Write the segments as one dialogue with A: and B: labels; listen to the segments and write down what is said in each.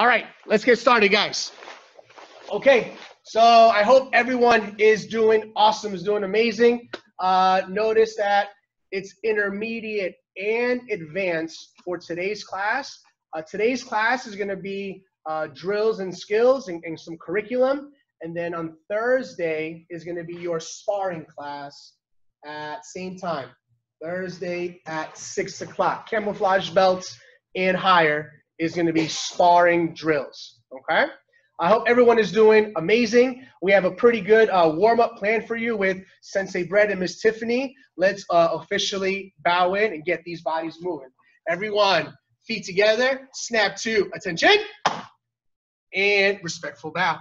A: All right, let's get started, guys. Okay, so I hope everyone is doing awesome, is doing amazing. Uh, notice that it's intermediate and advanced for today's class. Uh, today's class is going to be uh, drills and skills and, and some curriculum. And then on Thursday is going to be your sparring class at same time. Thursday at six o'clock. Camouflage belts and higher is going to be sparring drills. Okay. I hope everyone is doing amazing. We have a pretty good uh, warm up plan for you with Sensei Brett and Miss Tiffany. Let's uh, officially bow in and get these bodies moving. Everyone, feet together, snap to attention, and respectful bow.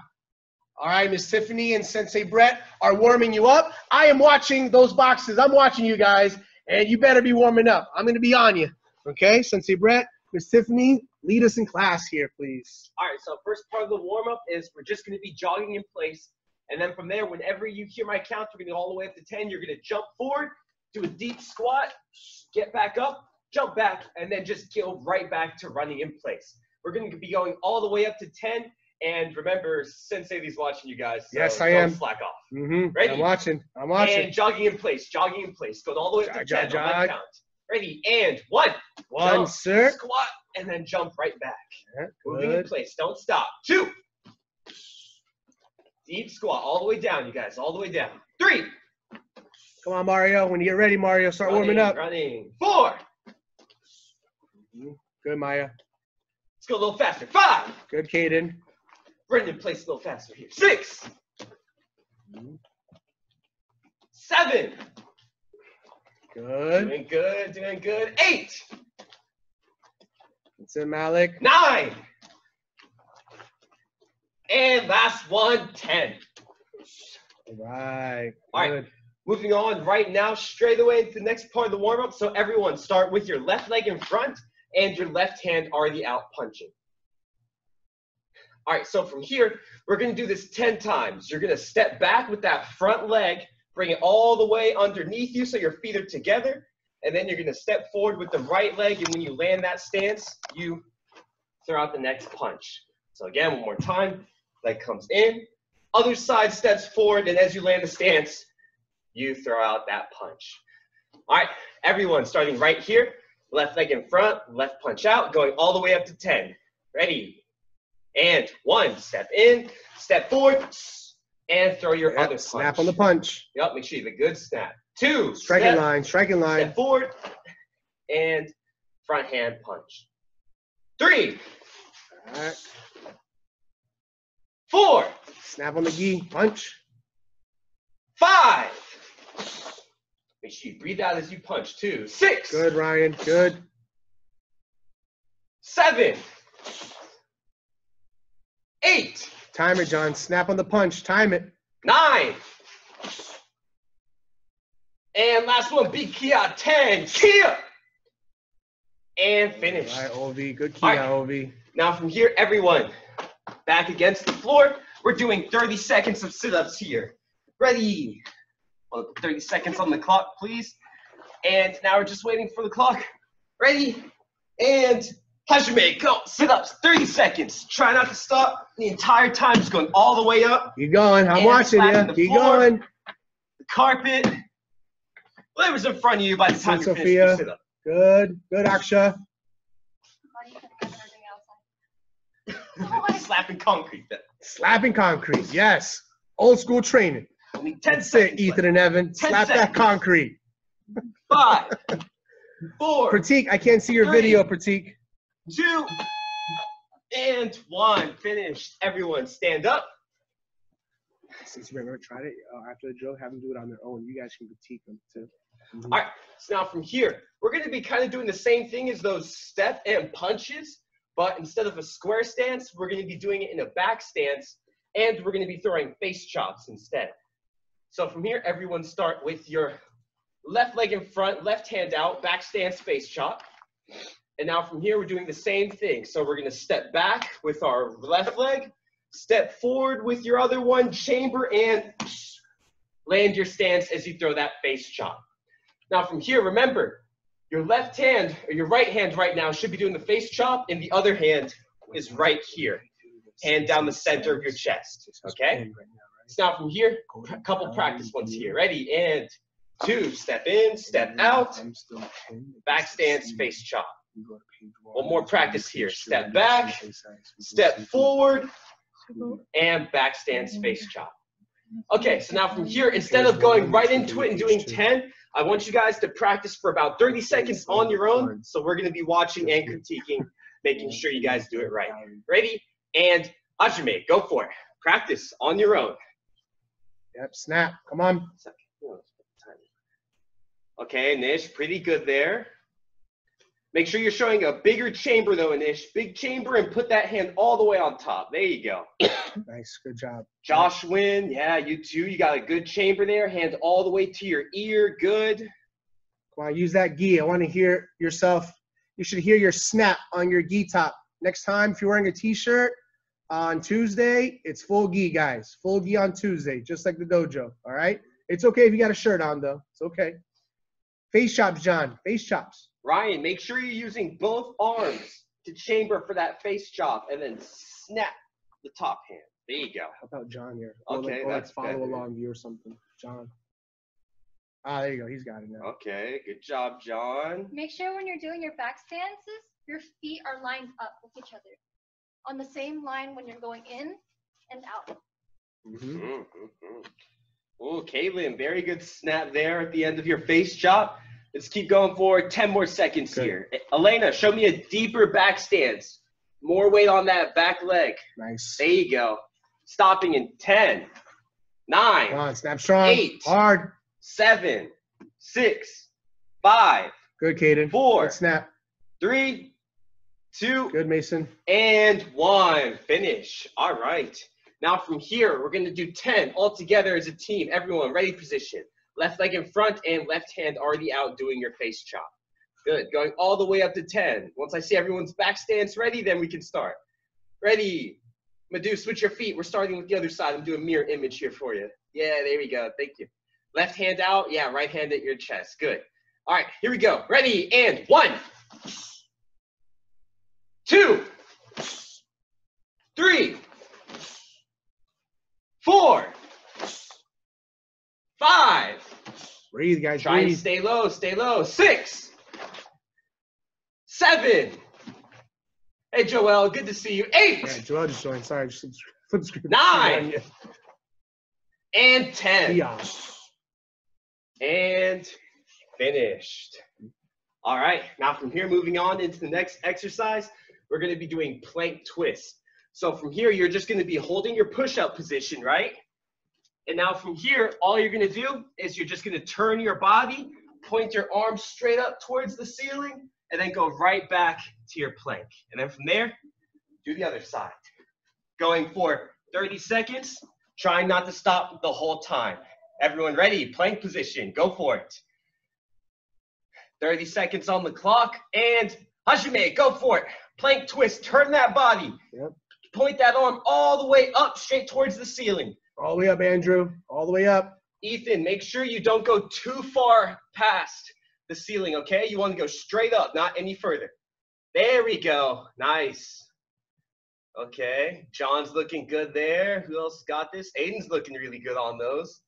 A: All right, Miss Tiffany and Sensei Brett are warming you up. I am watching those boxes. I'm watching you guys, and you better be warming up. I'm going to be on you. Okay, Sensei Brett, Miss Tiffany, lead us in class here, please.
B: All right, so first part of the warm up is we're just going to be jogging in place. And then from there, whenever you hear my count, we're going to go all the way up to 10. You're going to jump forward, do a deep squat, get back up, jump back, and then just go right back to running in place. We're going to be going all the way up to 10. And remember, Sensei is watching you guys. So
A: Yes, I
B: don't
A: am.
B: Slack off.
A: Mm-hmm.
B: Ready?
A: I'm watching. I'm watching.
B: And jogging in place, jogging in place. Go all the way up to
A: Jog,
B: 10
A: jog, jog.
B: count. Ready? And one,
A: One,
B: jump,
A: sir.
B: squat, and then jump right back. Moving in place. Don't stop. Two. Deep squat all the way down, you guys. All the way down. Three.
A: Come on, Mario. When you get ready, Mario, start warming up.
B: Running. Four. Mm-hmm.
A: Good, Maya.
B: Let's go a little faster. Five.
A: Good, Caden.
B: Brendan, place a little faster here. Six. Seven.
A: Good.
B: Doing good. Doing good. Eight.
A: It, Malik.
B: Nine. And last one, ten.
A: All right.
B: All right.
A: Good.
B: Moving on right now, straight away into the next part of the warm up. So, everyone, start with your left leg in front and your left hand already out punching. All right, so from here, we're going to do this 10 times. You're going to step back with that front leg, bring it all the way underneath you so your feet are together. And then you're going to step forward with the right leg. And when you land that stance, you throw out the next punch. So, again, one more time. Leg comes in, other side steps forward. And as you land the stance, you throw out that punch. All right, everyone, starting right here, left leg in front, left punch out, going all the way up to 10. Ready? And one, step in, step forward, and throw your
A: Yep,
B: other punch.
A: Snap on the punch.
B: Yep, make sure you have a good snap. Two,
A: Striking
B: step,
A: line. Striking line.
B: step forward, and front hand punch. Three,
A: All right.
B: four,
A: Snap on the gi. Punch.
B: five. Make sure you breathe out as you punch. Two, six,
A: Good, Ryan. Good.
B: seven, eight,
A: Timer, John. Snap on the punch. Time it.
B: nine, and last one, big kiai, 10, kiai, and finish.
A: All right, Ov. Good kiai,
B: right.
A: Ov.
B: Now from here, everyone, back against the floor. We're doing 30 seconds of sit-ups here. Ready? Well, 30 seconds on the clock, please. And now we're just waiting for the clock. Ready? And Hajime, go. Sit-ups, 30 seconds. Try not to stop the entire time, just going all the way up.
A: Keep going. I'm watching you. Keep
B: floor.
A: going.
B: The carpet, whatever's in front of you by the time you
A: Saint
B: finish
A: Sophia. Good. Good, Aksha.
B: Slapping concrete. Then.
A: Slapping concrete. Yes. Old school training.
B: Only 10
A: That's it,
B: seconds.
A: Ethan and Evan.
B: 10
A: Slap that concrete.
B: Five, four,
A: Pratik, I can't see your
B: Three.
A: video, Pratik.
B: two, and one. Finished. Everyone stand up.
A: Since you've never tried it, uh, after the drill, have them do it on their own. You guys can critique them too.
B: All right. So now from here, we're going to be kind of doing the same thing as those step and punches, but instead of a square stance, we're going to be doing it in a back stance, and we're going to be throwing face chops instead. So from here, everyone start with your left leg in front, left hand out, back stance face chop. And now from here, we're doing the same thing. So we're going to step back with our left leg, step forward with your other one, chamber, and land your stance as you throw that face chop. Now from here, remember, your left hand or your right hand right now should be doing the face chop, and the other hand is right here. Hand down the center of your chest. Okay? So now from here, a couple practice ones here. Ready? And two. Step in, step out. Back stance, face chop. One more practice here. Step back, step forward, and back stance, face chop. Okay, so now from here, instead of going right into it and doing 10, I want you guys to practice for about 30 seconds on your own. So we're going to be watching and critiquing, making sure you guys do it right. Ready? And Hajime, go for it. Practice on your own.
A: Yep, snap. Come on.
B: Okay, Nish, pretty good there. Make sure you're showing a bigger chamber though, Anish. Big chamber and put that hand all the way on top. There you go.
A: Nice. Good job.
B: Josh Wynn, yeah, you too. You got a good chamber there. Hand all the way to your ear. Good.
A: Come on, use that gi. I want to hear yourself. You should hear your snap on your gi top. Next time, if you're wearing a t-shirt on Tuesday, it's full gi, guys. Full gi on Tuesday, just like the dojo. All right. It's okay if you got a shirt on though. It's okay. Face chops, John. Face chops.
B: Ryan, make sure you're using both arms to chamber for that face chop and then snap the top hand. There you go.
A: How about John here? Or
B: Okay,
A: like, or like follow
B: better.
A: along view or something. John. Ah, there you go. He's got it now.
B: Okay, good job, John.
C: Make sure when you're doing your back stances, your feet are lined up with each other. On the same line when you're going in and out.
A: Mhm.
B: Mm-hmm. Oh, Caitlin, very good snap there at the end of your face chop. Let's keep going for 10 more seconds
A: Good.
B: here. Elena, show me a deeper back stance. More weight on that back leg.
A: Nice.
B: There you go. Stopping in 10, 9,
A: Come on, snap strong.
B: Eight.
A: Hard.
B: seven, six, five,
A: Good, Caden.
B: Four.
A: Good snap.
B: three, two,
A: Good, Mason.
B: and one. Finish. All right. Now from here, we're going to do 10 all together as a team. Everyone, ready position. Left leg in front and left hand already out doing your face chop. Good. Going all the way up to 10. Once I see everyone's back stance ready, then we can start. Ready. Madhu, switch your feet. We're starting with the other side. I'm doing mirror image here for you. Yeah, there we go. Thank you. Left hand out. Yeah, right hand at your chest. Good. All right, here we go. Ready, and one, two, three, four, five.
A: Breathe, guys.
B: Try and stay low, stay low. Six, seven. Hey, Joel, good to see you. Eight
A: Yeah, Joel just joined. Sorry, just flip the screen.
B: Nine. and ten. And finished. All right, now from here, moving on into the next exercise, we're gonna be doing plank twist. So from here, you're just gonna be holding your push-up position, right? And now from here, all you're gonna do is you're just gonna turn your body, point your arms straight up towards the ceiling, and then go right back to your plank. And then from there, do the other side. Going for 30 seconds, trying not to stop the whole time. Everyone ready? Plank position. Go for it. 30 seconds on the clock. And Hajime, go for it. Plank twist. Turn that body.
A: Yep.
B: Point that arm all the way up, straight towards the ceiling.
A: All the way up, Andrew. All the way up.
B: Ethan, make sure you don't go too far past the ceiling, okay? You want to go straight up, not any further. There we go. Nice. Okay. John's looking good there. Who else got this? Aiden's looking really good on those.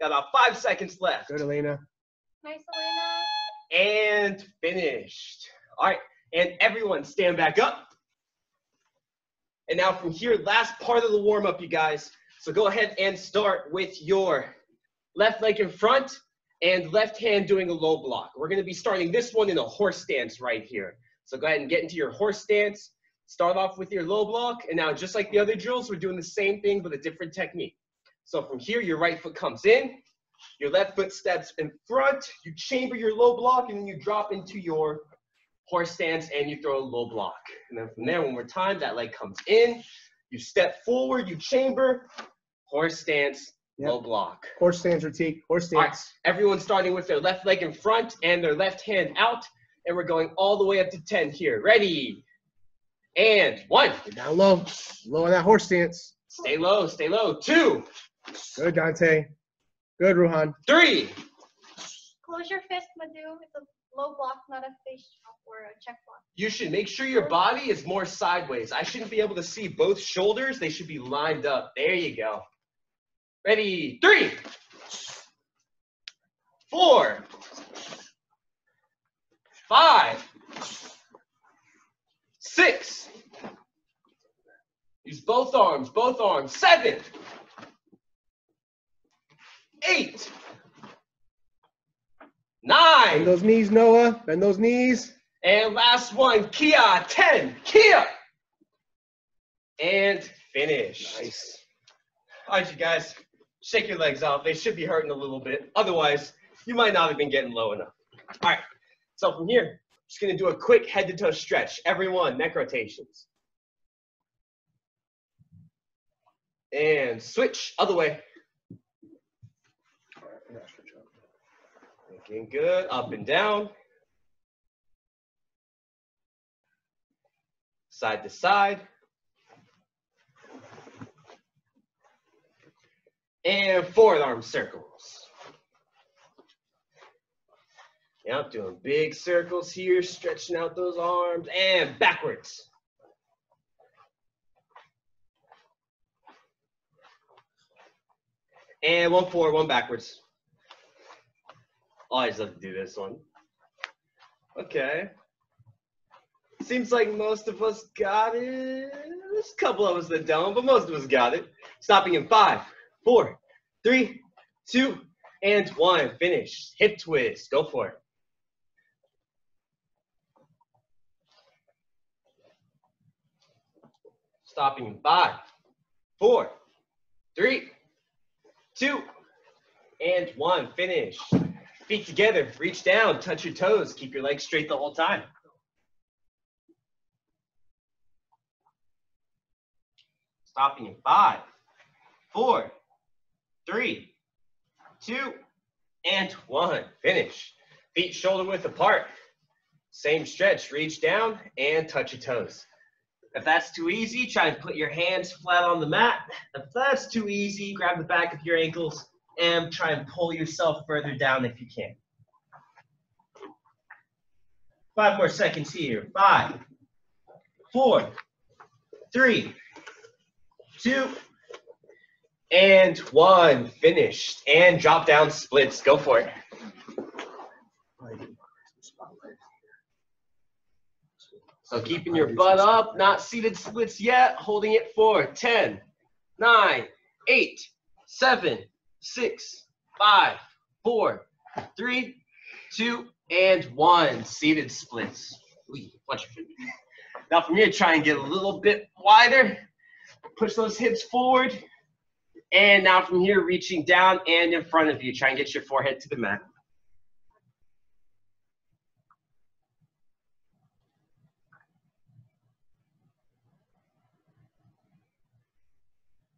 B: Got about five seconds left.
A: Good, Elena.
C: Nice, Elena.
B: And finished. All right. And everyone stand back up. And now from here, last part of the warm up, you guys. So go ahead and start with your left leg in front and left hand doing a low block. We're going to be starting this one in a horse stance right here. So go ahead and get into your horse stance. Start off with your low block. And now, just like the other drills, we're doing the same thing, but a different technique. So from here, your right foot comes in, your left foot steps in front, you chamber your low block, and then you drop into your horse stance and you throw a low block. And then from there, one more time, that leg comes in, you step forward, you chamber, horse stance,
A: Yep.
B: low block.
A: Horse stance, Ratik. Horse
B: All right,
A: stance.
B: everyone's starting with their left leg in front and their left hand out, and we're going all the way up to 10 here. Ready? And one.
A: Get down low. Low on that horse stance.
B: Stay low, stay low. Two,
A: Good, Dante. Good, Ruhan.
B: three,
C: Close your fist, Madhu. It's a low block, not a face chop or a check block.
B: You should make sure your body is more sideways. I shouldn't be able to see both shoulders. They should be lined up. There you go. Ready? Three, four, five, six. Use both arms, both arms. Seven, eight, nine.
A: Bend those knees, Noah. Bend those knees.
B: And last one, kiai, 10, kiai. And finish.
A: Nice.
B: All right, you guys, shake your legs off. They should be hurting a little bit. Otherwise, you might not have been getting low enough. All right, so from here, just gonna do a quick head to toe stretch. Everyone, neck rotations. And switch, other way. Looking good, up and down. Side to side. And forward arm circles. Yep, doing big circles here, stretching out those arms, and backwards. And one forward, one backwards. Always love to do this one. Okay. Seems like most of us got it. There's a couple of us that don't, but most of us got it. Stopping in five, four, three, two, and one. Finish. Hip twist. Go for it. Stopping in five, four, three, two, and one. Finish. Feet together. Reach down. Touch your toes. Keep your legs straight the whole time. Stopping in five, four, three, two, and one. Finish. Feet shoulder width apart. Same stretch. Reach down and touch your toes. If that's too easy, try and put your hands flat on the mat. If that's too easy, grab the back of your ankles and try and pull yourself further down if you can. Five more seconds here. Five, four, three, two, and one. Finished. And drop down splits. Go for it. So keeping your butt up, not seated splits yet, holding it for 10, 9, 8, 7, 6, 5, 4, 3, 2, and 1. Seated splits. Now from here, try and get a little bit wider. Push those hips forward. And now from here, reaching down and in front of you. Try and get your forehead to the mat.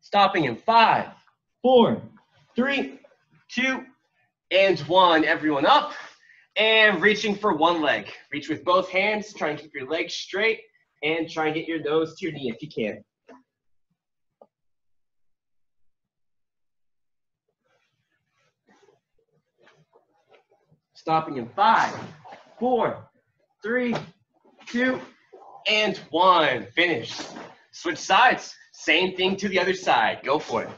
B: Stopping in five, four, three, two, and one. Everyone up. And reaching for one leg. Reach with both hands. Try and keep your legs straight. And try and get your nose to your knee if you can. Stopping in five, four, three, two, and one. Finish. Switch sides. Same thing to the other side. Go for it.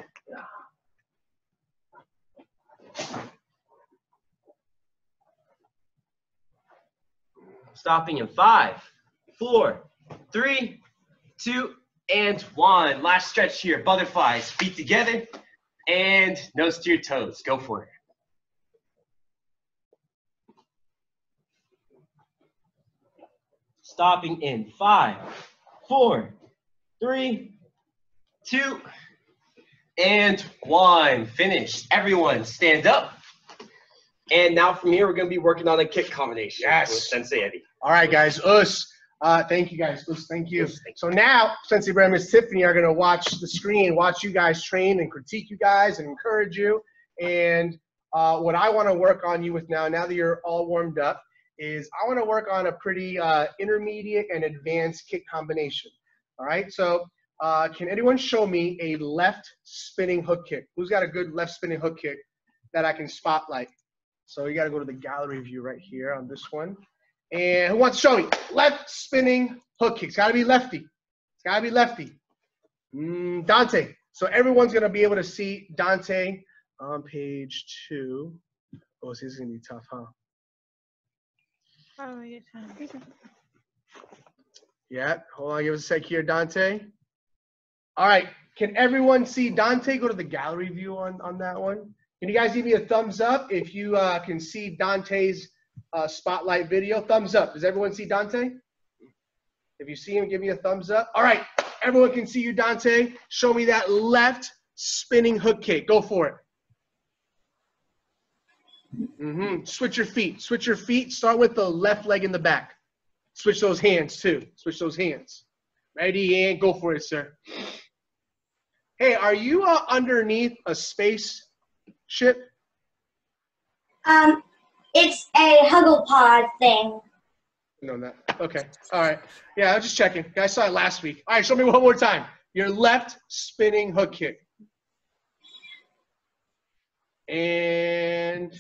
B: Stopping in five, four, three, two, and one. Last stretch here. Butterflies. Feet together and nose to your toes. Go for it. Stopping in five, four, three, two, and one. Finished. Everyone stand up. And now from here, we're going to be working on a kick combination
A: Yes.
B: with Sensei Eddie.
A: All right, guys. Us. Uh, thank you, guys. Us, thank you. So now, Sensei Brad, Miss Tiffany are going to watch the screen, watch you guys train and critique you guys and encourage you. And uh, what I want to work on you with now, now that you're all warmed up, is I want to work on a pretty uh, intermediate and advanced kick combination. All right. So uh, can anyone show me a left spinning hook kick? Who's got a good left spinning hook kick that I can spotlight? So you got to go to the gallery view right here on this one. And who wants to show me? Left spinning hook kick. It's got to be lefty. It's got to be lefty. Mm, Dante. So everyone's to be able to see Dante on page two. Oh, this is to be tough, huh? Yeah, hold on, give us a sec here, Dante. All right, can everyone see Dante? Go to the gallery view on, on that one. Can you guys give me a thumbs up if you uh, can see Dante's uh, spotlight video? Thumbs up. Does everyone see Dante? If you see him, give me a thumbs up. All right, everyone can see you, Dante. Show me that left spinning hook kick. Go for it. Mm-hmm. Switch your feet. Switch your feet. Start with the left leg in the back. Switch those hands too. Switch those hands. Ready and go for it, sir. Hey, are you uh, underneath a space ship?
D: Um, it's a Huggle Pod thing.
A: No, that. Okay. All right. Yeah, I was just checking. I saw it last week. All right, show me one more time. Your left spinning hook kick. And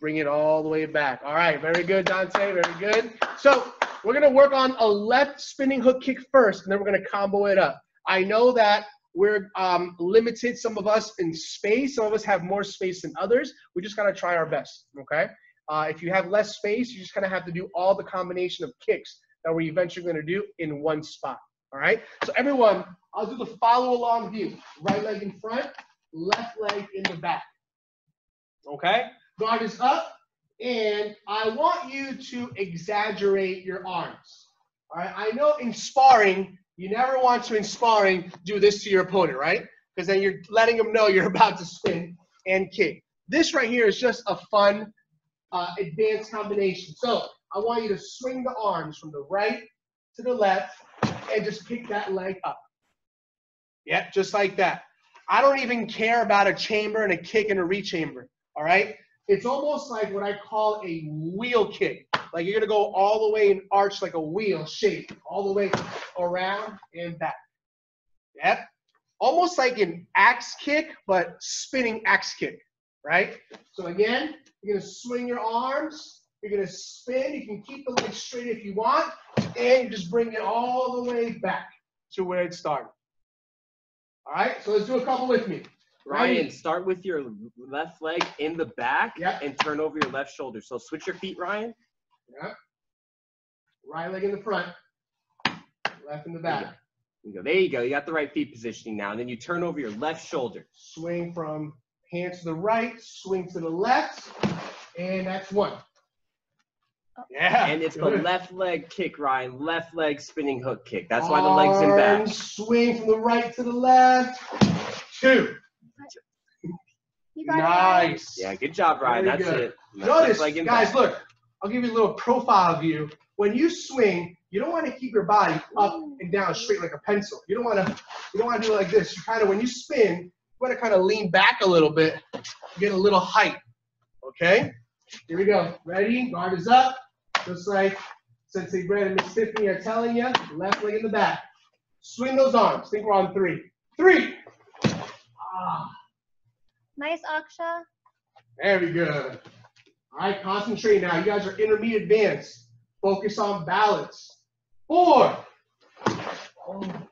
A: bring it all the way back. All right, very good, Dante. Very good. So we're gonna work on a left spinning hook kick first, and then we're gonna combo it up. I know that we're um, limited, some of us in space. Some of us have more space than others. We just gotta try our best. Okay. Uh, if you have less space, you just kind of have to do all the combination of kicks that we're eventually going to do in one spot. All right. So everyone, I'll do the follow along view. Right leg in front, left leg in the back. Okay. Guard is up, and I want you to exaggerate your arms. All right. I know in sparring, you never want to in sparring do this to your opponent, right? Because then you're letting them know you're about to spin and kick. This right here is just a fun uh, advanced combination. So I want you to swing the arms from the right to the left and just pick that leg up. Yep, just like that. I don't even care about a chamber and a kick and a rechamber. All right. It's almost like what I call a wheel kick. Like you're gonna go all the way and arch like a wheel shape, all the way around and back. Yep. Almost like an axe kick, but spinning axe kick, right? So again, you're gonna swing your arms. You're gonna spin. You can keep the leg straight if you want, and you just bring it all the way back to where it started. All right. So let's do a couple with me.
B: Ryan, start with your left leg in the back
A: Yeah.
B: and turn over your left shoulder. So switch your feet, Ryan.
A: Yeah. Right leg in the front, left in the back.
B: You go. There you go. You got the right feet positioning now. And then you turn over your left shoulder.
A: Swing from hand to the right, swing to the left, and that's one. Yeah.
B: And it's the left leg kick, Ryan. Left leg spinning hook kick. That's why the leg's in back.
A: Arms, Swing from the right to the left. Two.
C: You got it, Ryan.
A: Nice.
B: Yeah, good job, Ryan.
A: Very
B: That's
A: good.
B: it. Left
A: Notice,
B: leg in
A: guys,
B: back.
A: look. I'll give you a little profile view. When you swing, you don't want to keep your body up and down straight like a pencil. You don't want to. You don't want to do it like this. You kind of, when you spin, you want to kind of lean back a little bit, get a little height. Okay. Here we go. Ready? Guard is up. Just like Sensei Brad and Miss Tiffany are telling you. Left leg in the back. Swing those arms. think we're on three. Three. Ah.
C: Nice, Aksha.
A: Very good. All right, concentrate now. You guys are intermediate advanced. Focus on balance. Four. Oh.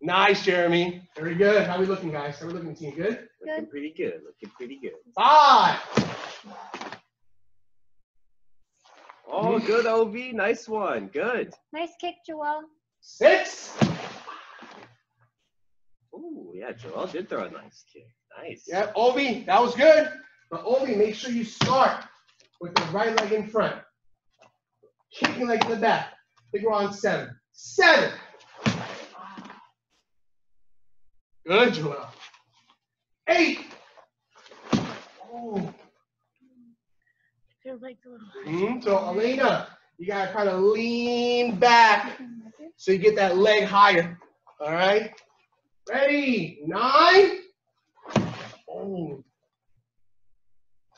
A: Nice, Jeremy. Very good. How we looking, guys? How we looking, team? Good?
B: Looking pretty good. Looking pretty good.
A: Five.
B: Oh, good, Ov. Nice one. Good.
C: Nice kick, Joel.
A: Six.
B: Ooh, yeah, Joel did throw a nice kick. Nice.
A: Yeah, Ovi, that was good. But Ovi, make sure you start with the right leg in front. Kicking leg in the back. I think we're on seven. Seven. Good, Joel. Eight. Oh.
E: Feels like a little.
A: Mhm, So Elena, you gotta kind of lean back so you get that leg higher. All right. Ready? Nine. Oh.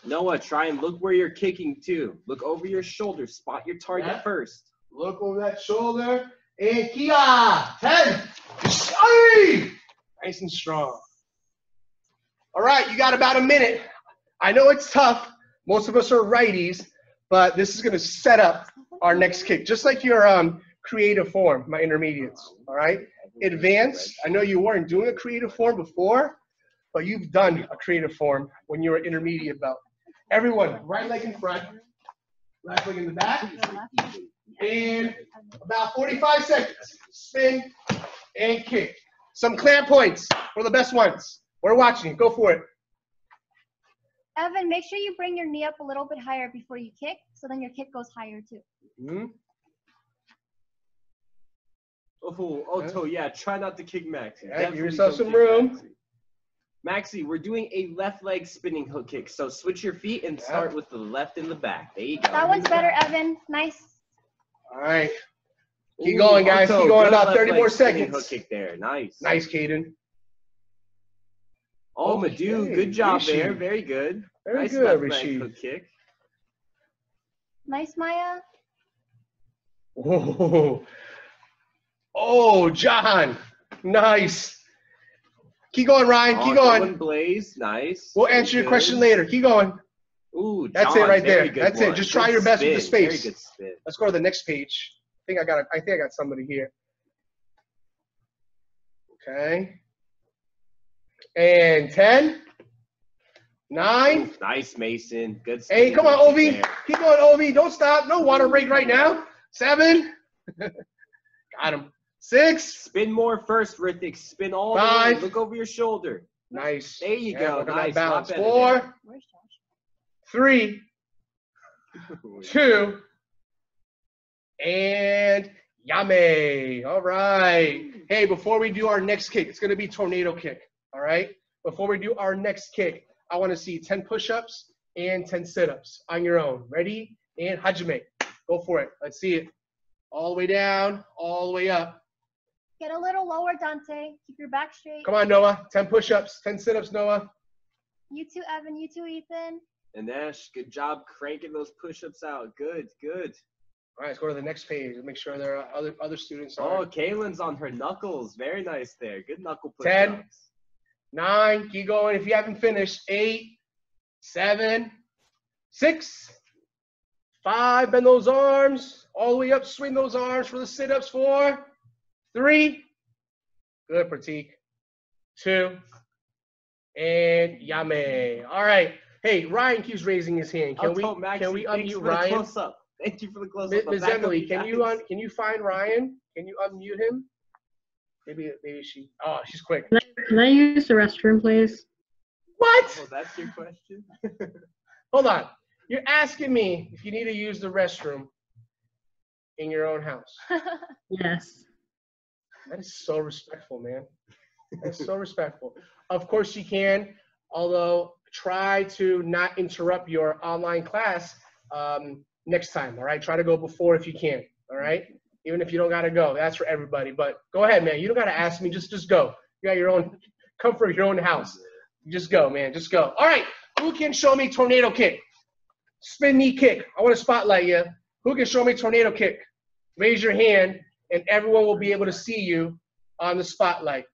B: Noah, try and look where you're kicking too. Look over your shoulder. Spot your target
A: Yeah.
B: first.
A: Look over that shoulder. And kiai. Ten. Ay! Nice and strong. All right, you got about a minute. I know it's tough. Most of us are righties, but this is going to set up our next kick, just like your um, creative form, my intermediates. All right. Advanced. I know you weren't doing a creative form before, but you've done a creative form when you were intermediate belt. Everyone, right leg in front, left leg in the back, and about 45 seconds. Spin and kick. Some clamp points for the best ones. We're watching. Go for it.
C: Evan, make sure you bring your knee up a little bit higher before you kick, so then your kick goes higher too.
A: Mhm.
B: Oh, Otto, yeah, try not to kick Maxi.
A: Yeah, give yourself some room.
B: Maxi. Maxi, we're doing a left leg spinning hook kick. So switch your feet and
A: Yeah.
B: start with the left in the back. There you go.
C: That one's better, Evan. Nice.
A: All right. Keep
B: Ooh,
A: going, oh, guys.
B: Otto,
A: Keep going. About 30 more seconds.
B: Hook kick there. Nice.
A: Nice, Caden.
B: Oh,
A: Okay,
B: Madhu, good job
A: Rishi.
B: there. Very good.
A: Very
B: nice
A: good,
B: left
A: Rishi.
B: leg hook kick.
C: Nice, Maya.
A: Oh, oh, John. Nice. Keep going, Ryan.
B: Oh,
A: Keep
B: good
A: going.
B: Blaze. Nice.
A: We'll answer your question later. Keep going.
B: Ooh, John,
A: That's it right there. That's it.
B: one.
A: Just try
B: Good
A: your best with the
B: spin. Very
A: space.
B: good spin.
A: Let's go to the next page. I think I got. A, I think I got somebody here. Okay. And 10, 9,
B: Oof, nice, Mason. Good.
A: Hey, come on, Ovi.
B: there.
A: Keep going, Ovi. Don't stop. No water break right now. Seven. Got him. Six.
B: Spin more first, Rithik. Spin all the
A: Five.
B: way. Look over your shoulder.
A: Nice.
B: There you
A: Yeah,
B: go.
A: working
B: Nice.
A: balance. Four,
C: Where's Josh?
A: three,
B: oh,
A: two, and yame. All right. Hey, before we do our next kick, it's going to be tornado kick. All right. Before we do our next kick, I want to see 10 push-ups and 10 sit-ups on your own. Ready? And Hajime, go for it. Let's see it. All the way down, all the way up.
C: Get a little lower, Dante. Keep your back straight.
A: Come on, Noah. 10 push-ups, 10 sit-ups, Noah.
C: You too, Evan. You too, Ethan.
B: And Ash, good job cranking those push-ups out. Good, good.
A: All right, let's go to the next page and make sure there are other other students
B: Oh. Kaylin's on her knuckles. Very nice there. Good knuckle push-ups.
A: Ten. Nine, keep going. If you haven't finished, eight, seven, six, five. Bend those arms all the way up. Swing those arms for the sit-ups. Four, three. Good, Pratik. Two, and Yame. All right. Hey, Ryan keeps raising his hand. Can we
B: Otto, Maxi,
A: can we unmute Ryan?
B: close-up. Thank you for the close-up.
A: Ms.
B: The
A: Ms.
B: back of
A: Emily,
B: the
A: can you un, can you find Ryan? Can you unmute him? Maybe maybe she. Oh, she's quick.
E: Can I, can I use the restroom, please?
A: What?
B: Oh, that's your question?
A: Hold on. You're asking me if you need to use the restroom in your own house.
E: Yes.
A: That is so respectful, man. That's so respectful. Of course you can, although try to not interrupt your online class um, next time. All right, try to go before if you can. All right, even if you don't gotta go, that's for everybody. But go ahead, man. You don't gotta ask me. Just just go. You got your own comfort, your own house. Just go, man. Just go. All right. Who can show me tornado kick? Spin knee kick. I want to spotlight you. Who can show me tornado kick? Raise your hand, and everyone will be able to see you on the spotlight.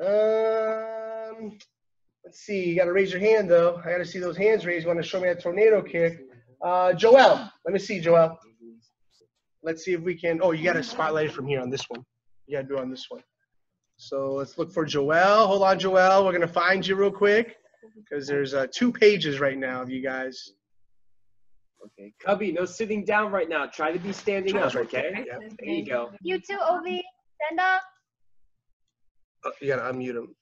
A: Um, let's see. You got to raise your hand though. I got to see those hands raised. You want to show me a tornado kick? Uh, Joel. Let me see, Joel. Let's see if we can. Oh, you got to spotlight from here on this one. You got to do it on this one. So let's look for Joel. Hold on, Joel. We're gonna find you real quick because there's uh, two pages right now of you guys.
B: Okay. Cubby, no sitting down right now. Try to be standing
A: Joel's
B: up, okay?
A: Yeah.
B: There you go.
C: You too, Ovi. Stand up.
A: Oh, you gotta unmute him.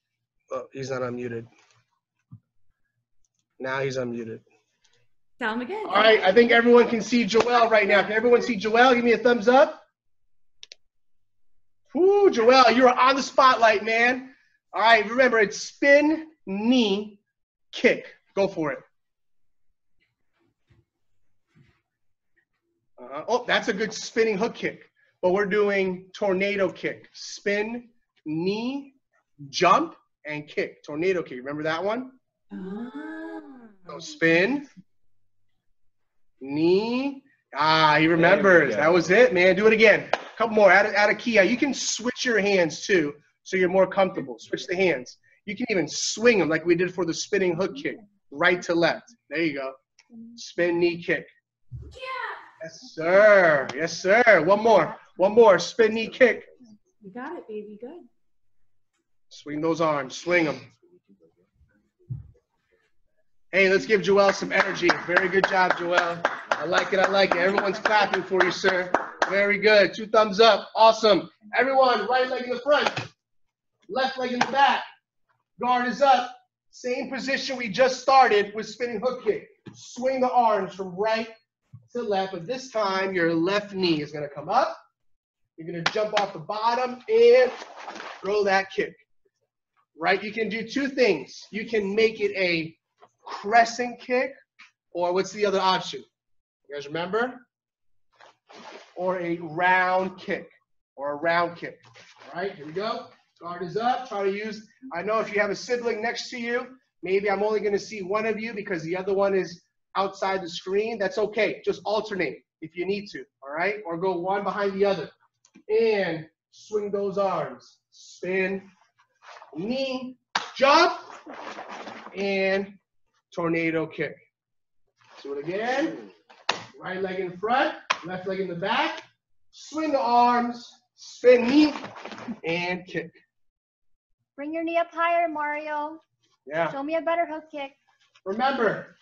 A: Oh, he's not unmuted. Now he's unmuted.
F: Tell him again.
A: All right, I think everyone can see Joel right now. Can everyone see Joel? Give me a thumbs up. Woo, Joel, you are on the spotlight, man. All right, remember it's spin, knee, kick. Go for it. Uh, oh, that's a good spinning hook kick. But we're doing tornado kick. Spin, knee, jump, and kick. Tornado kick. Remember that one?
F: Ah.
A: So spin, knee. Ah, he remembers. That was it, man. Do it again. A couple more. Add a, add a key. You can switch your hands too, so you're more comfortable. Switch the hands. You can even swing them like we did for the spinning hook kick. right to left. There you go. Spin knee kick. Yes, sir. Yes, sir. One more. One more. Spin knee kick.
F: You got it, baby. Good.
A: Swing those arms. Swing them. Hey, let's give Joel some energy. Very good job, Joel. I like it. I like it. Everyone's clapping for you, sir. Very good. Two thumbs up. Awesome. Everyone, right leg in the front, left leg in the back. Guard is up. Same position we just started with spinning hook kick. Swing the arms from right to left, but this time your left knee is going to come up. You're going to jump off the bottom and throw that kick. Right? You can do two things. You can make it a crescent kick, or what's the other option? You guys remember? Or a round kick, or a round kick. All right, here we go. Guard is up. Try to use, I know if you have a sibling next to you, maybe I'm only going to see one of you because the other one is outside the screen. That's okay. Just alternate if you need to. All right, or go one behind the other. And swing those arms. Spin, knee, jump, and tornado kick. Do it again. Right leg in front, left leg in the back. Swing the arms, spin knee, and kick.
C: Bring your knee up higher, Mario.
A: Yeah.
C: Show me a better hook kick.
A: Remember,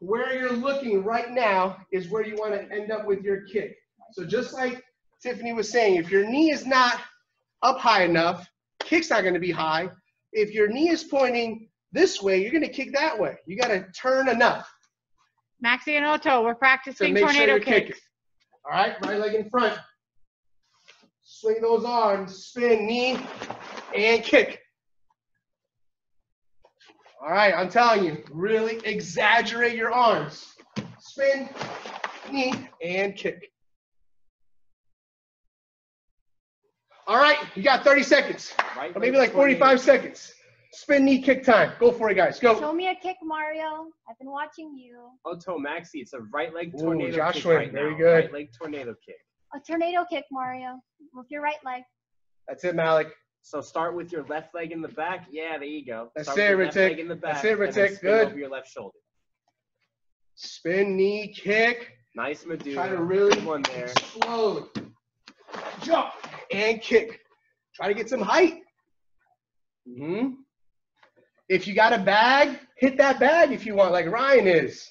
A: where you're looking right now is where you want to end up with your kick. So just like Tiffany was saying, if your knee is not up high enough, kick's not going to be high. If your knee is pointing this way, you're going to kick that way. You got to turn enough
G: Maxie and Otto, we're practicing tornado
A: kicking.
G: kicks.
A: All right, right leg in front. Swing those arms, spin, knee, and kick. All right, I'm telling you, really exaggerate your arms. Spin, knee, and kick. All right, you got 30 seconds,
B: Right
A: or maybe like 45 seconds. Spin, knee, kick time. Go for it, guys. Go.
C: Show me a kick, Mario. I've been watching you.
B: Oh, Otto Maxi, it's a right leg
A: Ooh,
B: tornado
A: Josh
B: kick
A: Wayne,
B: right
A: very
B: now.
A: good.
B: Right leg tornado kick.
C: A tornado kick, Mario. With your right leg.
A: That's it, Malik.
B: So start with your left leg in the back. Yeah, there you go.
A: That's
B: start
A: it,
B: with your left leg in the back.
A: That's it,
B: and then
A: Ritik.
B: spin
A: Good.
B: Over your left shoulder.
A: Spin, knee, kick.
B: Nice Medusa.
A: Try to really
B: Good one there.
A: slowly jump and kick. Try to get some height. hmm If you got a bag, hit that bag if you want, like Ryan is.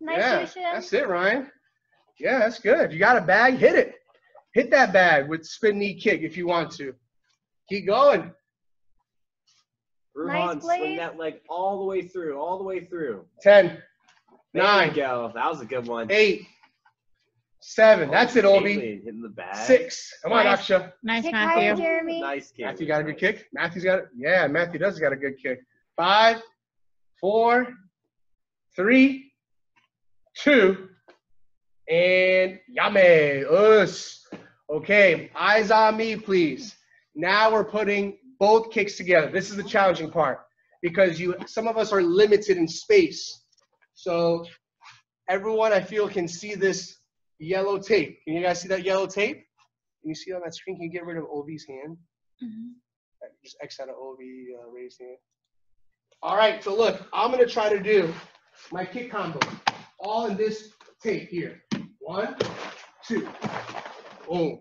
C: Nice,
A: yeah,
C: Yushin.
A: that's it, Ryan. Yeah, that's good. If you got a bag, hit it. Hit that bag with spin knee kick if you want to. Keep going.
B: Ruhan,
C: Nice,
B: swing that leg all the way through, all the way through.
A: Ten,
B: There
A: Nine.
B: you go. That was a good one.
A: eight, seven. Oh, That's it, Obi.
B: Hitting the bag.
A: Six. Come on,
G: Nice.
A: Aksha.
G: Nice,
C: Kick higher,
G: Matthew.
C: Jeremy.
B: Nice kick.
A: Matthew got a good kick. Matthew's got it. Yeah, Matthew does got a good kick. Five, four, three, two, and yame. Us. Okay, eyes on me, please. Now we're putting both kicks together. This is the challenging part because you some of us are limited in space. So everyone I feel can see this yellow tape. Can you guys see that yellow tape? Can you see on that screen? Can you get rid of Ovi's hand? just X out of OV uh, raised hand. All right, so look, I'm gonna try to do my kick combo, all in this tape here. One, two, boom.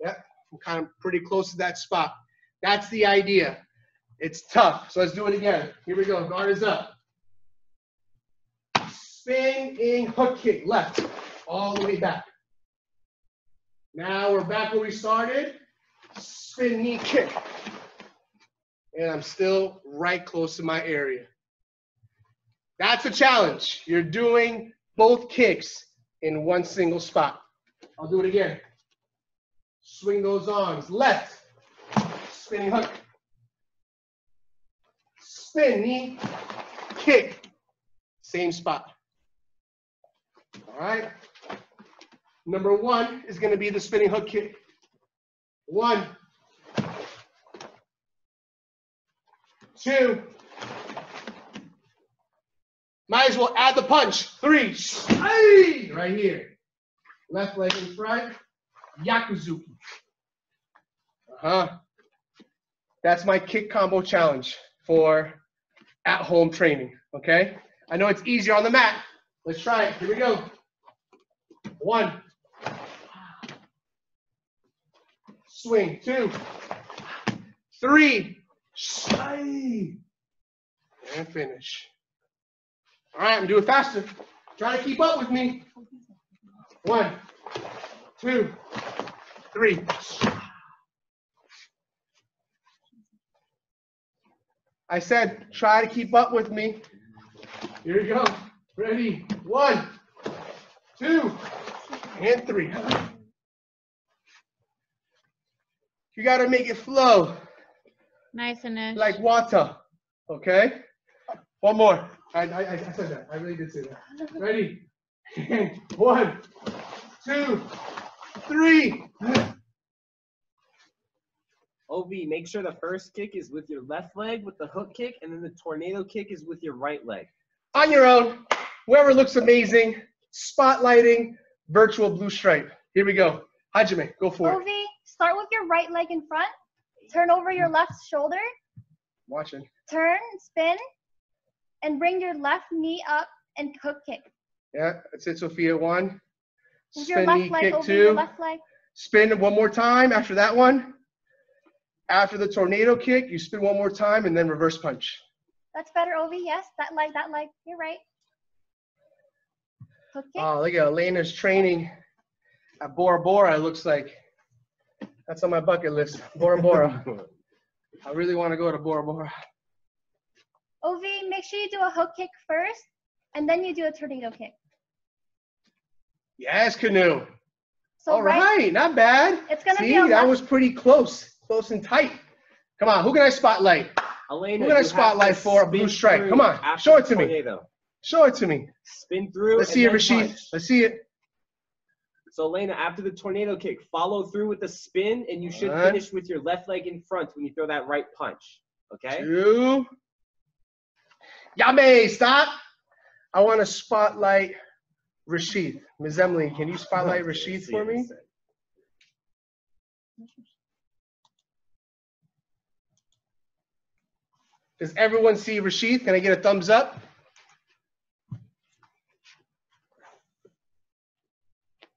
A: Yep, I'm kind of pretty close to that spot. That's the idea. It's tough, so let's do it again. Here we go, guard is up. Spinning hook kick, left, all the way back. Now we're back where we started. Spin knee kick and I'm still right close to my area. That's a challenge. You're doing both kicks in one single spot. I'll do it again. Swing those arms. Left. Spinning hook. Spin knee. Kick. Same spot. All right. Number one is going to be the spinning hook kick. One. two. Might as well add the punch. Three. Right here. Left leg in front. Gyakuzuki. Uh huh. That's my kick combo challenge for at home training. Okay? I know it's easier on the mat. Let's try it. Here we go. One. Swing. Two. Three. Slide. And finish. All right, I'm doing faster. Try to keep up with me. One, two, three. I said, try to keep up with me. Here we go. Ready? One, two, and three. You got to make it flow
G: Nice and
A: like water. Okay? One more. I, I, I said that. I really did say that. Ready? One, two, three.
B: Ovi, make sure the first kick is with your left leg with the hook kick, and then the tornado kick is with your right leg.
A: On your own. Whoever looks amazing. Spotlighting virtual blue stripe. Here we go. Hajime, go for it.
C: Ovi, start with your right leg in front. Turn over your left shoulder.
A: Watching.
C: Turn, spin, and bring your left knee up and hook kick.
A: Yeah, that's it, Sophia. One.
C: With your
A: Spin knee
C: left leg
A: kick
C: over your left leg.
A: Spin one more time after that one. After the tornado kick, you spin one more time and then reverse punch.
C: That's better, Ovi. Yes, that leg, that leg. You're right. Hook kick.
A: Oh, look at Elena's training at Bora Bora, it looks like. That's on my bucket list. Bora Bora. I really want to go to Bora Bora.
C: Ovi, make sure you do a hook kick first, and then you do a tornado kick.
A: Yes, Canoe.
C: So
A: All right, not bad.
C: It's gonna
A: See,
C: be a
A: that was pretty close, close and tight. Come on, who can I spotlight?
B: Elena,
A: Who can I
B: you have to
A: spotlight for a blue
B: spin
A: stripe? Come on, show it
B: the
A: to me.
B: tornado.
A: Show it to me.
B: Spin through.
A: Let's
B: and
A: see it,
B: then
A: Rashid.
B: punch.
A: Let's see it.
B: So Elena, after the tornado kick, follow through with the spin, and you should
A: One.
B: finish with your left leg in front when you throw that right punch. Okay.
A: Two. Yame, stop. I want to spotlight Rashid. Ms. Emily, can you spotlight Rashid for
B: it in a
A: me? Does everyone see Rashid? Can I get a thumbs up?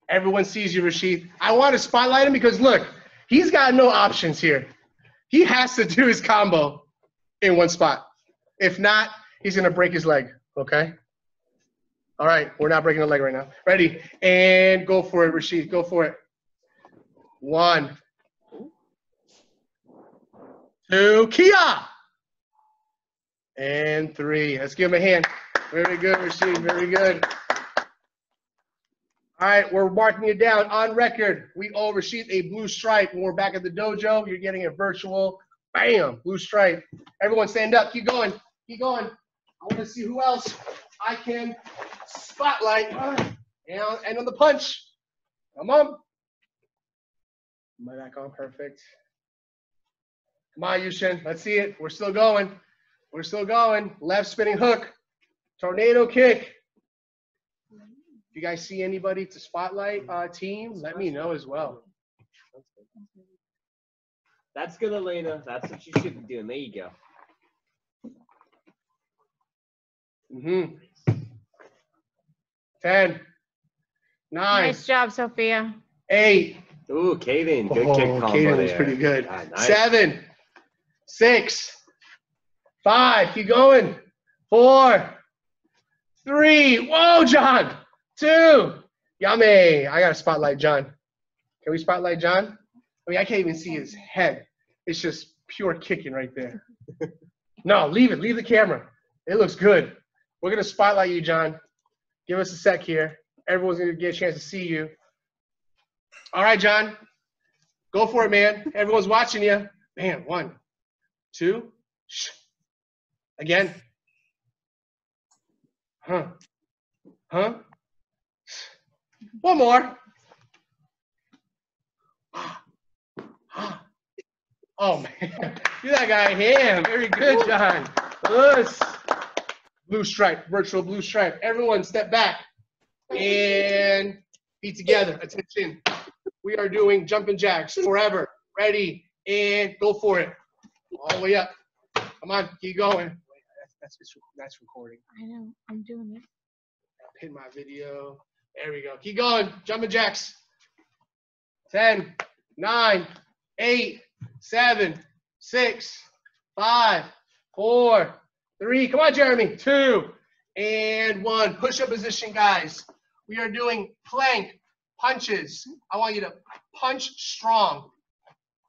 A: Everyone sees you, Rashid. I want to spotlight him because look, he's got no options here. He has to do his combo in one spot. If not, he's going to break his leg. Okay? All right, we're not breaking a leg right now. Ready? And go for it, Rashid. Go for it. One, two, kiai. And three. Let's give him a hand. Very good, Rashid. Very good. All right, we're marking it down on record. We all Rashid a blue stripe. When we're back at the dojo, you're getting a virtual, bam, blue stripe. Everyone stand up. Keep going. Keep going. I want to see who else I can spotlight. And, and on the punch. Come on. Am I back on? Perfect. Come on, Yushin. Let's see it. We're still going. We're still going. Left spinning hook. Tornado kick. If you guys see anybody to spotlight uh, team, let me know as well.
B: That's good, Elena. That's what you should be doing. There you go.
A: Mm-hmm. 10, 9,
G: Nice job, Sophia.
A: 8.
B: Ooh, Kaden, good
A: Oh,
B: kick combo
A: Kaden was
B: there.
A: pretty good.
B: Ah, nice.
A: 7, 6, 5. Keep going. 4, 3. Whoa, John. 2. Yummy. I got to spotlight John. Can we spotlight John? I mean, I can't even see his head. It's just pure kicking right there. no, leave it. Leave the camera. It looks good. We're going to spotlight you, John. Give us a sec here. Everyone's going to get a chance to see you. All right, John. Go for it, man. Everyone's watching you. Man, one, two, shh. Again. Huh. Huh? One more. Oh man, give that guy hand. Very good, John. Yes. Blue stripe, virtual blue stripe. Everyone step back and feet together. Attention. We are doing jumping jacks forever. Ready and go for it. All the way up. Come on, keep going. that's it's, that's recording.
G: I know. I'm doing it.
A: I Pin my video. There we go. Keep going. Jumping jacks. 10, 9, 8, 7, 6, 5, 4, 3. Come on, Jeremy. 2, and 1. Push up position, guys. We are doing plank punches. I want you to punch strong.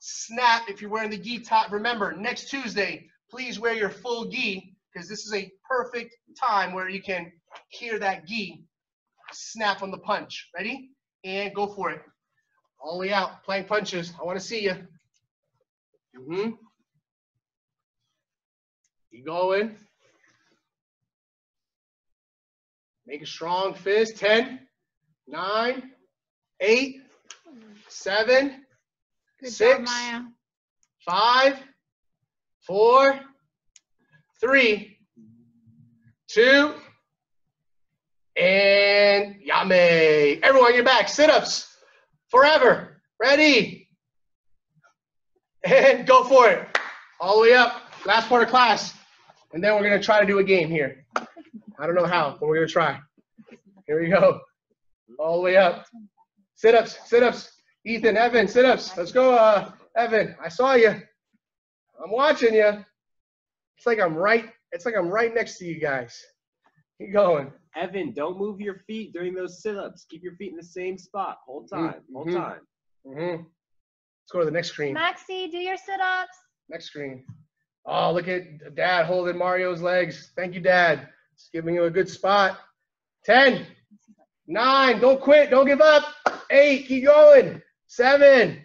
A: Snap if you're wearing the gi top. Remember, next Tuesday, please wear your full gi because this is a perfect time where you can hear that gi snap on the punch. Ready? And go for it. All the way out. Plank punches. I want to see you. Mm-hmm. Keep going. Make a strong fist. 10, 9, 8, 7,
G: Good
A: Six.
G: job, Maya.
A: five, four, three, two, and yame. Everyone, you're back. Sit-ups forever. Ready? And go for it. All the way up. Last part of class. And then we're going to try to do a game here. I don't know how, but we're going to try. Here we go. All the way up. Sit-ups, sit-ups. Ethan, Evan, sit-ups. Let's go, uh, Evan. I saw you. I'm watching you. It's like I'm right. It's like I'm right next to you guys. Keep going.
B: Evan, don't move your feet during those sit-ups. Keep your feet in the same spot. Hold time. Whole
A: mhm.
B: time.
A: hmm Let's go to the next screen.
C: Maxie, do your sit-ups.
A: Next screen. Oh, look at Dad holding Mario's legs. Thank you, Dad. It's giving you a good spot. Ten, nine. Don't quit. Don't give up. Eight. Keep going. Seven,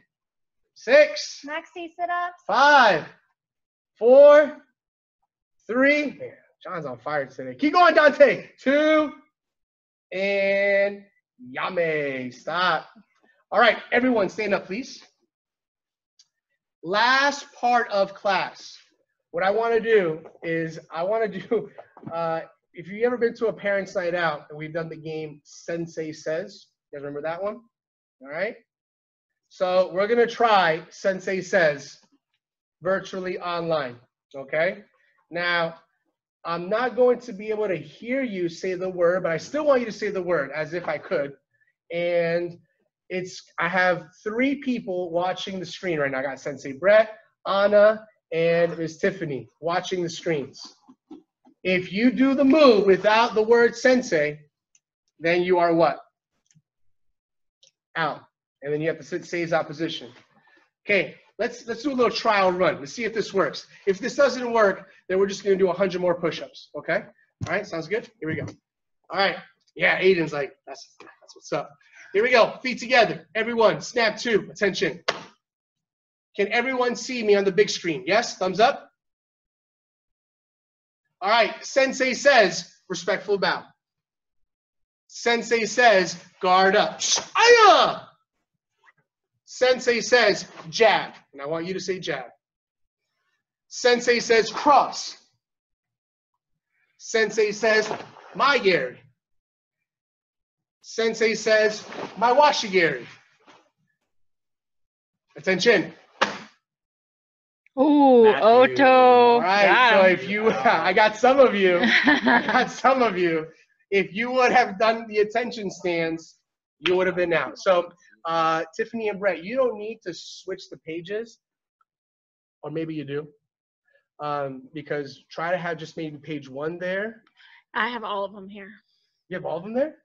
A: six,
C: Maxie, sit-ups.
A: five, four, three. Man, John's on fire today. Keep going, Dante. Two, and yame. Stop. All right, everyone, stand up, please. Last part of class. What I want to do is I want to do. Uh, if you've ever been to a parents' night out and we've done the game Sensei Says, you guys remember that one? All right. So we're gonna try Sensei Says virtually online. Okay. Now, I'm not going to be able to hear you say the word, but I still want you to say the word as if I could. And it's I have three people watching the screen right now. I got Sensei Brett, Anna, and Miss Tiffany watching the screens. If you do the move without the word sensei, then you are what? Out. And then you have to sit seiza position. Okay, let's let's do a little trial run. Let's see if this works. If this doesn't work, then we're just gonna do 100 more push-ups. Okay? All right, sounds good. Here we go. All right. Yeah, Aiden's like that's that's what's up. Here we go. Feet together. Everyone, snap two. Attention. Can everyone see me on the big screen? Yes? Thumbs up? All right. Sensei says, respectful bow. Sensei says, guard up. Aya! Sensei says, jab. And I want you to say jab. Sensei says, cross. Sensei says, mae geri. Sensei says, mawashi geri. Attention.
G: Ooh,
B: Matthew.
G: Otto.
A: All right.
G: Got
A: So
G: him.
A: if you, I got some of you. I got some of you. If you would have done the attention stands, you would have been out. So uh, Tiffany and Brett, you don't need to switch the pages, or maybe you do, um, because try to have just maybe page one there.
G: I have all of them here.
A: You have all of them there.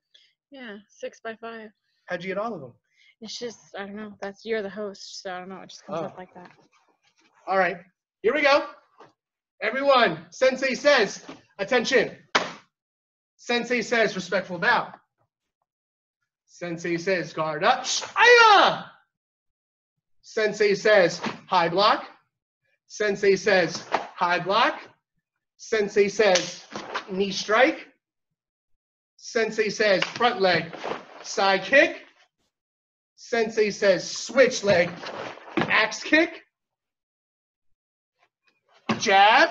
G: Yeah, six by five.
A: How'd you get all of them?
G: It's just, I don't know. That's you're the host, so I don't know. It just comes
A: Oh.
G: up like that.
A: All right, here we go. Everyone, Sensei says, attention. Sensei says, respectful bow. Sensei says, guard up. Sensei says, high block. Sensei says, high block. Sensei says, knee strike. Sensei says, front leg, side kick. Sensei says, switch leg, axe kick jab.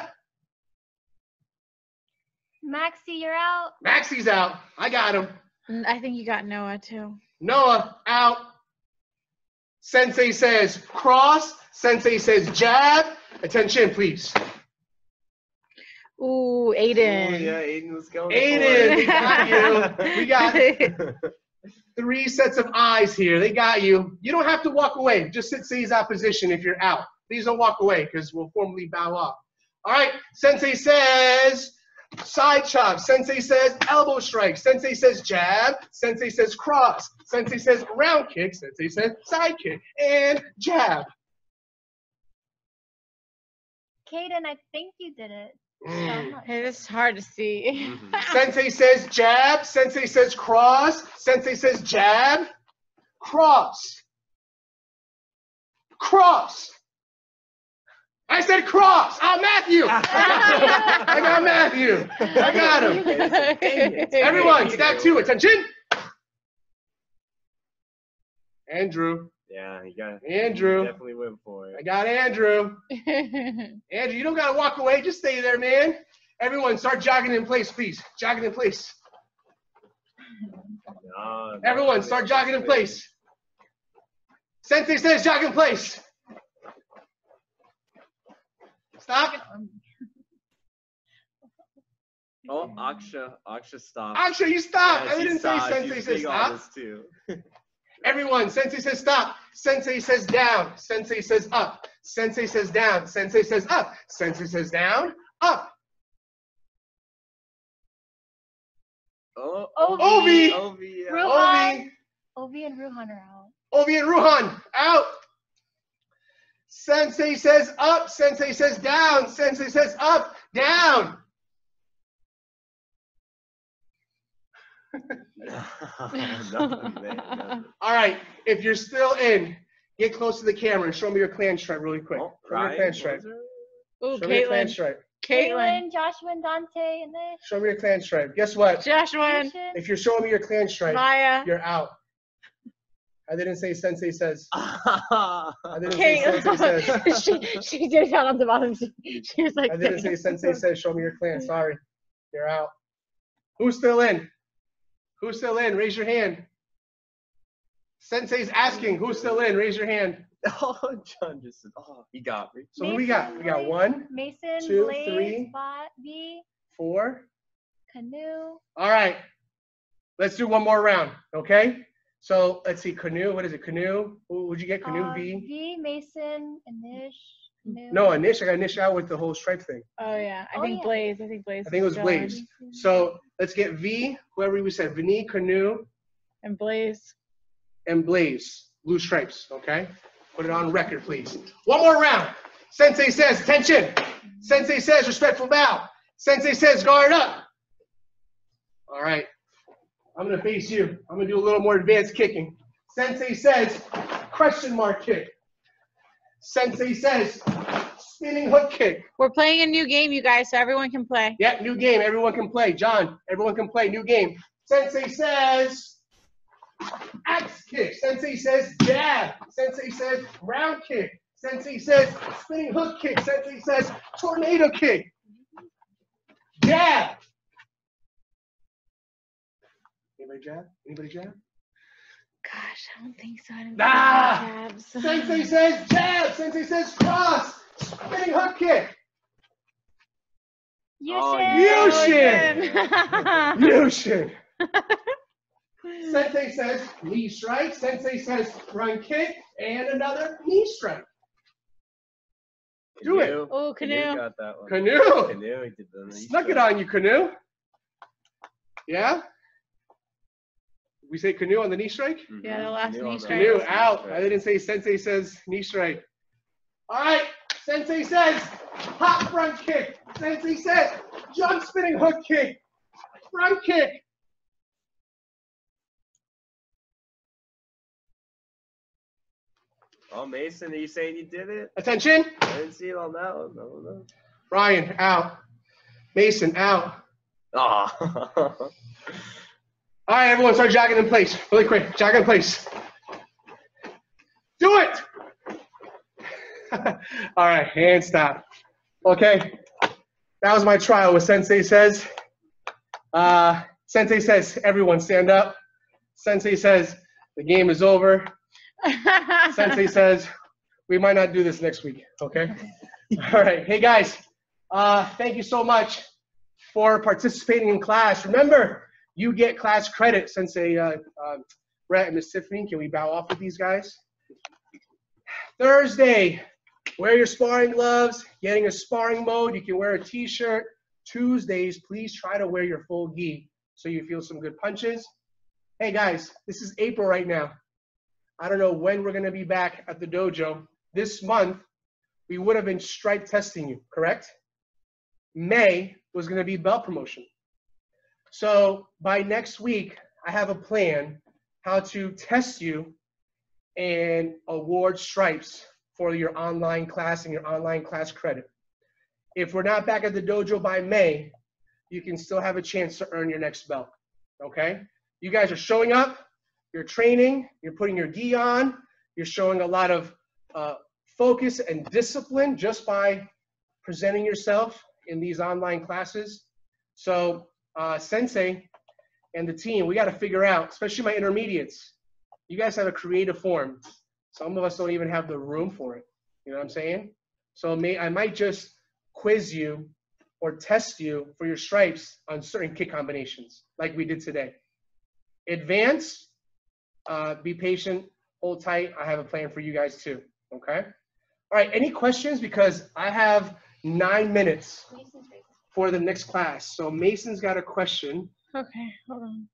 C: Maxie, you're out.
A: Maxie's out. I got him.
G: I think you got Noah too.
A: Noah out. Sensei says cross. Sensei says jab. Attention, please.
G: Ooh,
B: Oh,
G: Aiden.
B: yeah, Aiden was going.
A: Aiden,
B: for
A: we got you. We got three sets of eyes here. They got you. You don't have to walk away. Just sit seiza position if you're out. Please don't walk away because we'll formally bow off. All right. Sensei says side chop. Sensei says elbow strike. Sensei says jab. Sensei says cross. Sensei says round kick. Sensei says side kick and jab.
C: Kaden, I think you did it. so
A: Mm.
C: much.
G: Hey, this is hard to see.
B: Mhm.
A: Sensei says jab. Sensei says cross. Sensei says jab. Cross. Cross. I said cross. Oh, Matthew. I got Matthew. I got him. Everyone, stack two. Attention. Andrew.
B: Yeah, he got.
A: Andrew.
B: He definitely went for it.
A: I got Andrew. Andrew, you don't gotta walk away. Just stay there, man. Everyone, start jogging in place, please. Jogging in place.
B: No,
A: Everyone, start jogging in place. Sensei says jog in place. Stop.
B: Um, oh, Aksha, Aksha stopped.
A: Aksha, you stop.
B: Yeah,
A: I didn't say. Sensei says stop.
B: too.
A: Everyone, Sensei says stop. Sensei says down. Sensei says up. Sensei says down. Sensei says up. Sensei says down. Up.
B: Oh,
A: Ovi.
B: Ovi, yeah.
C: Ruhan.
A: Ovi.
C: Ovi and Ruhan are out.
A: Ovi and Ruhan out. Sensei says up. Sensei says down. Sensei says up. Down.
B: Nothing, man, nothing.
A: All right. If you're still in, get close to the camera and show me your clan stripe really quick.
B: Oh,
A: show me your clan stripe.
G: Ooh,
A: Show me your clan stripe.
G: Caitlin.
C: Kaylin, Joshua, and Dante, and Nish.
A: Show me your clan stripe. Guess what?
G: Joshua.
A: If you're showing me your clan stripe,
G: Maya.
A: you're out. I didn't say Sensei says. I didn't say Sensei says.
G: she, she did it down on the bottom. She, she was like,
A: I didn't say Sensei says. Show me your clan. Sorry, you're out. Who's still in? Who's still in? Raise your hand. Sensei's asking. Who's still in? Raise your hand.
B: oh, John just said, oh, he got me.
A: So who we got? We got one,
C: Mason,
A: two,
C: Blaze,
A: three.
C: Bot, V,
A: four.
C: Canoe.
A: All right. Let's do one more round. Okay. So let's see. Canoe. What is it? Canoe. Would you get? Canoe
C: uh,
A: V.
C: V, Mason, and Nish. Canoe.
A: No, a Nish. I got Nish out with the whole stripe thing.
G: Oh yeah, I
C: Oh,
G: think
C: yeah.
G: Blaze. I think Blaze.
A: I think it was
G: still
A: Blaze. So let's get V. Whoever we said. Vinny, Canoe,
G: And Blaze.
A: and Blaze. Blue stripes. Okay. Put it on record, please. One more round. Sensei says attention. Sensei says respectful bow. Sensei says guard up. All right. I'm gonna face you. I'm gonna do a little more advanced kicking. Sensei says question mark kick. Sensei says spinning hook kick.
G: We're playing a new game, you guys, so everyone can play.
A: Yeah, new game. Everyone can play. John, everyone can play. New game. Sensei says axe kick. Sensei says jab. Sensei says round kick. Sensei says spinning hook kick. Sensei says tornado kick. Jab. Anybody jab? Anybody jab?
G: Gosh, I don't think so. I didn't
A: Ah!
G: jabs.
A: Sensei says jab. Sensei says cross. Spinning hook kick.
B: Oh,
C: Yushin.
A: Yushin. Yushin. Sensei says knee strike. Sensei says front kick and another knee strike. Do it.
B: Canoe.
G: Oh, canoe.
B: got that one.
A: Canoe.
B: Canoe, he did the knee
A: Snuck it on you, canoe. Yeah? We say canoe on the knee strike?
B: Mhm.
G: Yeah, the last
B: Canoe
G: knee strike.
A: Canoe out. I didn't say sensei says knee strike. All right. Sensei says hot front kick. Sensei says jump spinning hook kick. Front kick.
B: Oh, Mason, are you saying you did it?
A: Attention.
B: I didn't see it on that one. No, no.
A: Ryan out. Mason out.
B: Ah.
A: All right, everyone, start jogging in place. Really quick, jog in place. Do it. All right, and stop. Okay, that was my trial. with Sensei says. Uh, Sensei says, everyone stand up. Sensei says, the game is over. Sensei says, we might not do this next week. Okay. All right. Hey guys, Uh, thank you so much for participating in class. Remember, you get class credit. Sensei uh, uh, Brett and Miss Tiffany, can we bow off with these guys? Thursday, wear your sparring gloves, getting a sparring mode. You can wear a t-shirt. Tuesdays, please try to wear your full gi so you feel some good punches. Hey guys, this is April right now. I don't know when we're gonna be back at the dojo. This month, we would have been stripe testing you, correct? May was gonna be belt promotion. So by next week, I have a plan how to test you and award stripes for your online class and your online class credit. If we're not back at the dojo by May, you can still have a chance to earn your next belt. Okay? You guys are showing up, you're training, you're putting your gi on, you're showing a lot of uh, focus and discipline just by presenting yourself in these online classes. So, uh, Sensei and the team, we got to figure out, especially my intermediates, you guys have a creative form. Some of us don't even have the room for it. You know what I'm saying? So may, I might just quiz you or test you for your stripes on certain kick combinations, like we did today. Advance, uh, be patient, hold tight. I have a plan for you guys too. Okay? All right, any questions? Because I have nine minutes. For the next class. So Mason's got a question.
G: Okay, hold on.